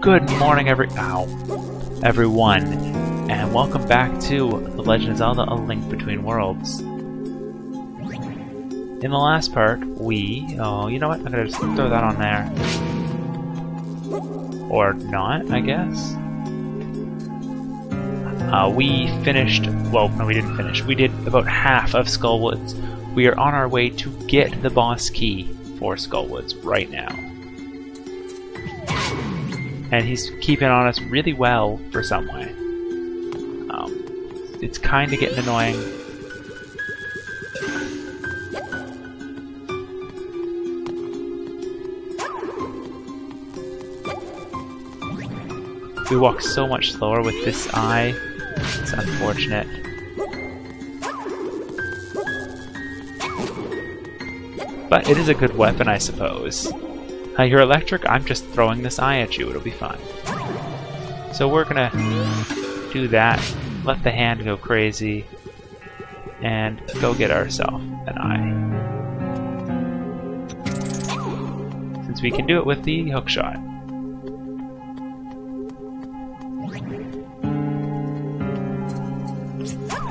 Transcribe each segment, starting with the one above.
Good morning, every ow, everyone, and welcome back to The Legend of Zelda: A Link Between Worlds. In the last part, we oh, you know what? I'm gonna just throw that on there, or not, I guess. Uh, we finished. Well, no, we didn't finish. We did about half of Skull Woods. We are on our way to get the boss key for Skull Woods right now and he's keeping on us really well for some way. Um, it's kind of getting annoying. We walk so much slower with this eye. It's unfortunate. But it is a good weapon, I suppose. Uh, you're electric, I'm just throwing this eye at you, it'll be fine. So we're gonna do that, let the hand go crazy, and go get ourselves an eye. Since we can do it with the hook shot.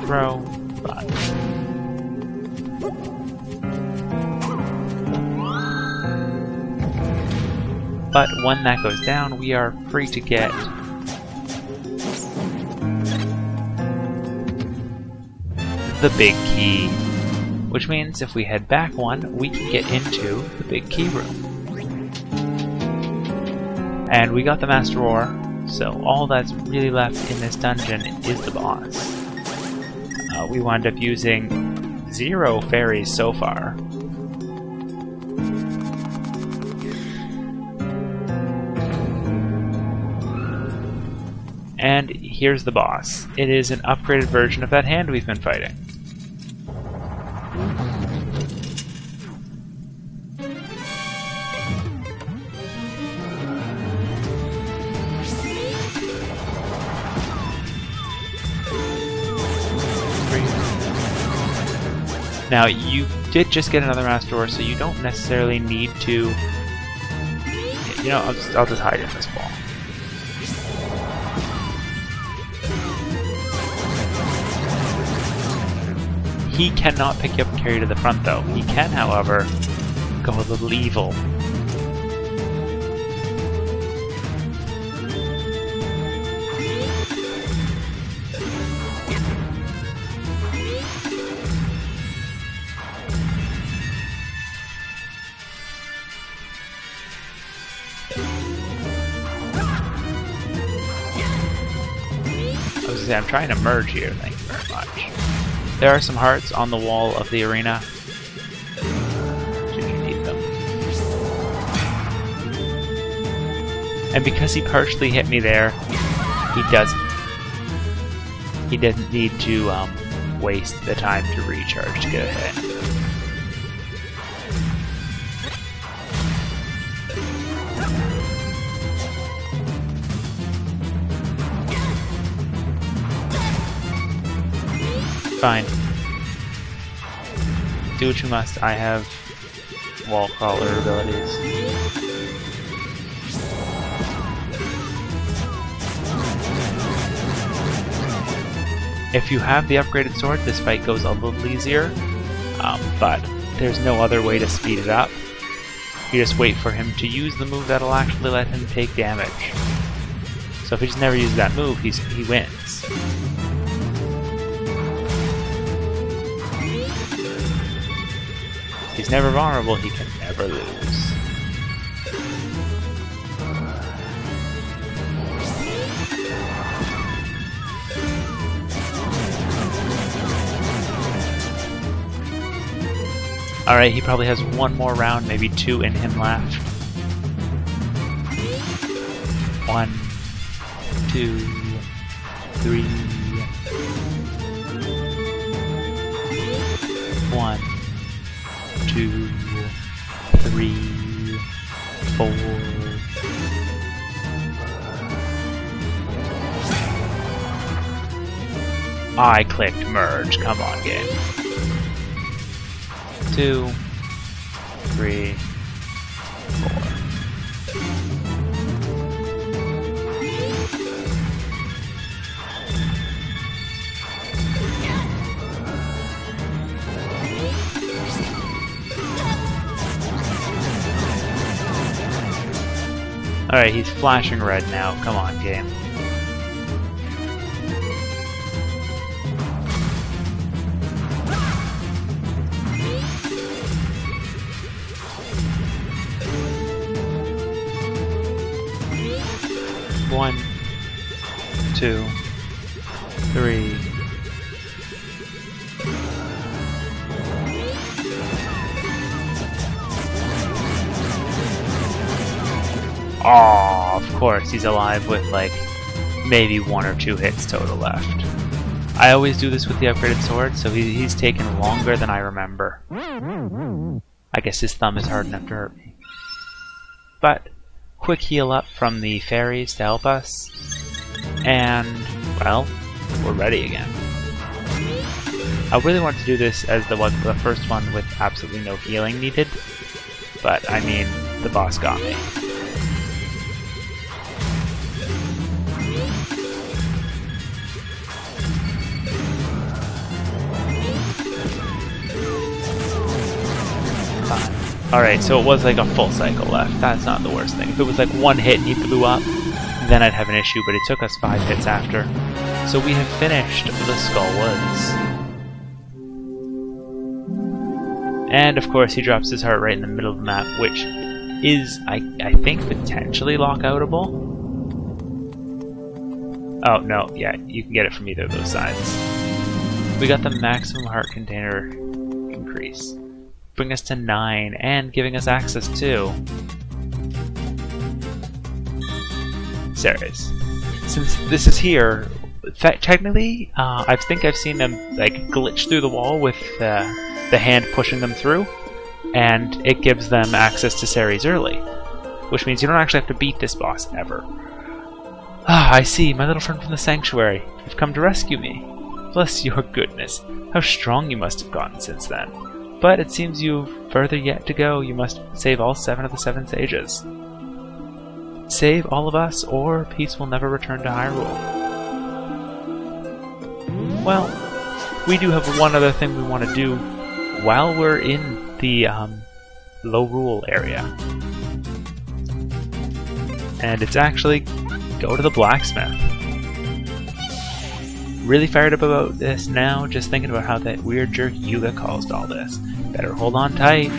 Throw, But when that goes down, we are free to get the big key. Which means if we head back one, we can get into the big key room. And we got the Master Ore, so all that's really left in this dungeon is the boss. Uh, we wound up using zero fairies so far, And here's the boss. It is an upgraded version of that hand we've been fighting. Now, you did just get another Master Ore, so you don't necessarily need to... You know, I'll just, I'll just hide in this wall. He cannot pick you up and carry you to the front, though. He can, however, go a little evil. I I'm trying to merge here, thank you very much. There are some hearts on the wall of the arena. Should you need them. And because he partially hit me there, he doesn't. He doesn't need to um, waste the time to recharge to get a hit. Fine. Do what you must. I have wall crawler abilities. If you have the upgraded sword, this fight goes a little easier, um, but there's no other way to speed it up. You just wait for him to use the move that'll actually let him take damage. So if he just never uses that move, he's, he wins. He's never vulnerable, he can never lose. Alright, he probably has one more round, maybe two in him left. One, two, three, one two, three, four. I clicked merge. Come on, game. Two, three, Alright, he's flashing red now. Come on, game. One, two, three. Oh, of course, he's alive with like maybe one or two hits total left. I always do this with the upgraded sword, so he, he's taken longer than I remember. I guess his thumb is hard enough to hurt me. But, quick heal up from the fairies to help us, and, well, we're ready again. I really want to do this as the one, the first one with absolutely no healing needed, but I mean, the boss got me. Alright, so it was like a full cycle left. That's not the worst thing. If it was like one hit and he blew up, then I'd have an issue, but it took us five hits after. So we have finished the Skull Woods. And of course he drops his heart right in the middle of the map, which is, I, I think, potentially lockoutable. Oh, no, yeah, you can get it from either of those sides. We got the maximum heart container increase bring us to 9, and giving us access to Seres. Since this is here, technically, uh, I think I've seen them like glitch through the wall with uh, the hand pushing them through, and it gives them access to Seres early, which means you don't actually have to beat this boss ever. Ah, I see, my little friend from the sanctuary. You've come to rescue me. Bless your goodness. How strong you must have gotten since then. But it seems you've further yet to go. You must save all seven of the seven sages. Save all of us, or peace will never return to Hyrule. Well, we do have one other thing we want to do while we're in the um, Lorule area. And it's actually go to the blacksmith really fired up about this now, just thinking about how that weird jerk Yuga caused all this. Better hold on tight.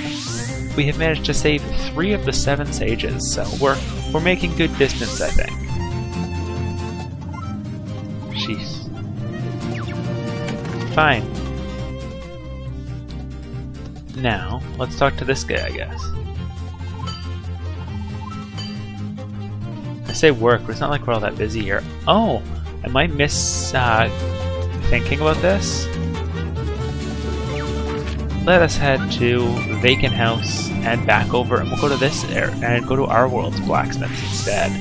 We have managed to save three of the seven sages, so we're we're making good distance, I think. Jeez. Fine. Now, let's talk to this guy, I guess. I say work, but it's not like we're all that busy here. Oh! Am I miss uh, thinking about this? Let us head to the Vacant House and back over, and we'll go to this area and go to our world's blacksmith instead.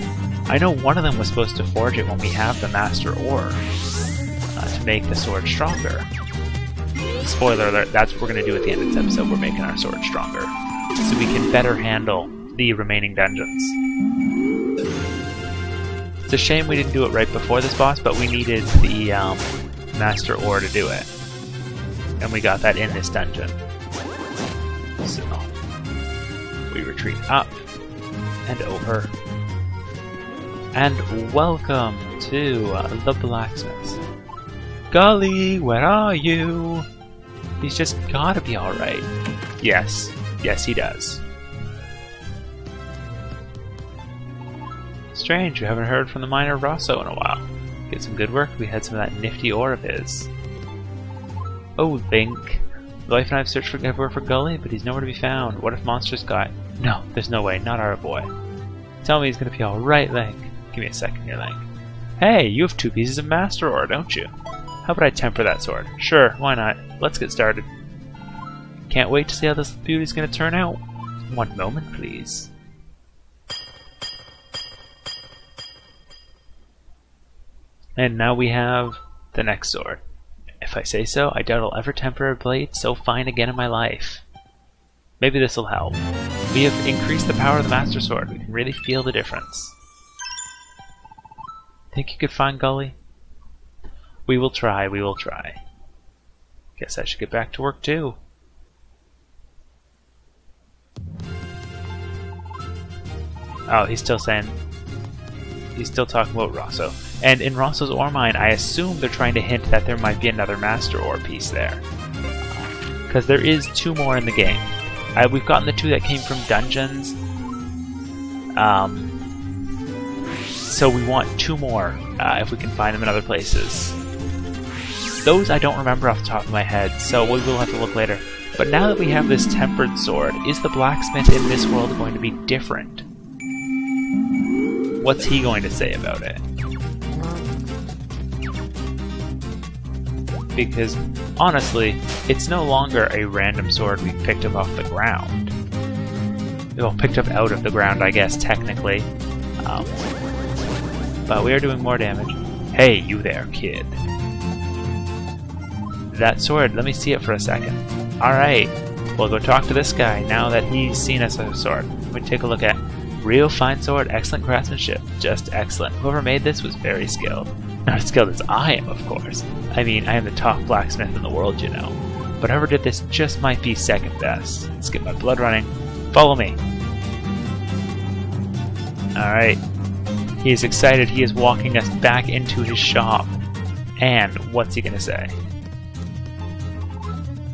I know one of them was supposed to forge it when we have the Master Ore uh, to make the sword stronger. Spoiler alert, that's what we're going to do at the end of this episode. We're making our sword stronger so we can better handle the remaining dungeons. It's a shame we didn't do it right before this boss, but we needed the um, Master Ore to do it. And we got that in this dungeon. So, we retreat up and over. And welcome to uh, the blacksmiths. Gulley, where are you? He's just gotta be alright. Yes, yes he does. Strange, we haven't heard from the miner Rosso in a while. Get some good work, we had some of that nifty ore of his. Oh, Link. The wife and I have searched for, everywhere for Gulley, but he's nowhere to be found. What if Monsters got... No, there's no way, not our boy. Tell me he's gonna be alright, Link. Give me a second here, Link. Hey, you have two pieces of Master Ore, don't you? How about I temper that sword? Sure, why not? Let's get started. Can't wait to see how this beauty's gonna turn out. One moment, please. And now we have the next sword. If I say so, I doubt I'll ever temper a blade so fine again in my life. Maybe this will help. We have increased the power of the Master Sword. We can really feel the difference. Think you could find Gulley? We will try, we will try. Guess I should get back to work too. Oh, he's still saying... He's still talking about Rosso. And in Rosso's ore mine, I assume they're trying to hint that there might be another Master Ore piece there. Because there is two more in the game. Uh, we've gotten the two that came from dungeons. Um, so we want two more uh, if we can find them in other places. Those I don't remember off the top of my head, so we will have to look later. But now that we have this tempered sword, is the blacksmith in this world going to be different? What's he going to say about it? Because, honestly, it's no longer a random sword we picked up off the ground. Well, picked up out of the ground, I guess, technically. Um, but we are doing more damage. Hey, you there, kid. That sword, let me see it for a second. Alright, we'll go talk to this guy now that he's seen us a sword. Me take a look at Real fine sword, excellent craftsmanship, just excellent. Whoever made this was very skilled. Not as skilled as I am, of course. I mean, I am the top blacksmith in the world, you know. But whoever did this just might be second best. Let's get my blood running. Follow me. Alright. He is excited. He is walking us back into his shop. And what's he gonna say?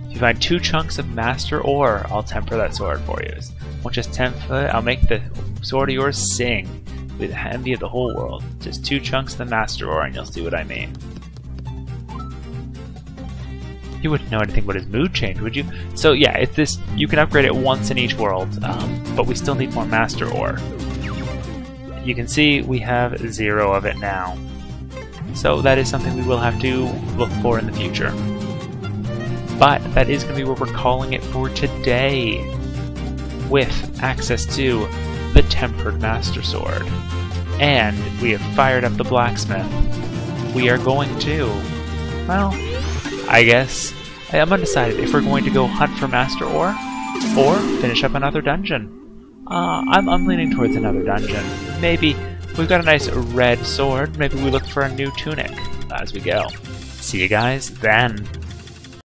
If you find two chunks of master ore, I'll temper that sword for you. Won't just temper it, I'll make the sword of yours sing with the envy of the whole world. Just two chunks of the master ore and you'll see what I mean. You wouldn't know anything about his mood change, would you? So yeah, it's this. You can upgrade it once in each world, um, but we still need more master ore. You can see we have zero of it now. So that is something we will have to look for in the future. But that is going to be what we're calling it for today, with access to the Tempered Master Sword. And we have fired up the blacksmith. We are going to, well, I guess I'm undecided if we're going to go hunt for Master Ore or finish up another dungeon. Uh, I'm, I'm leaning towards another dungeon. Maybe we've got a nice red sword. Maybe we look for a new tunic as we go. See you guys then.